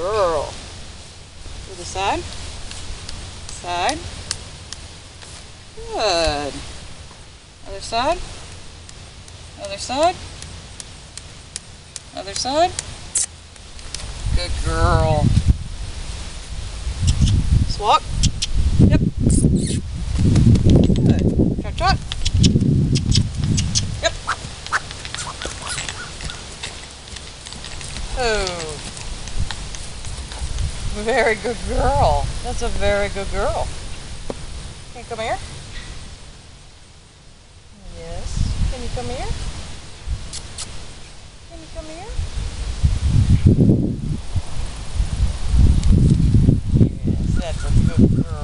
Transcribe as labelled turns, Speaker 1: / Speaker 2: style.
Speaker 1: Girl. To the side. Side. Good. Other side. Other side. Other side. Good girl. Just walk. Very good girl. That's a very good girl. Can you come here? Yes. Can you come here? Can you come here? Yes, that's a good girl.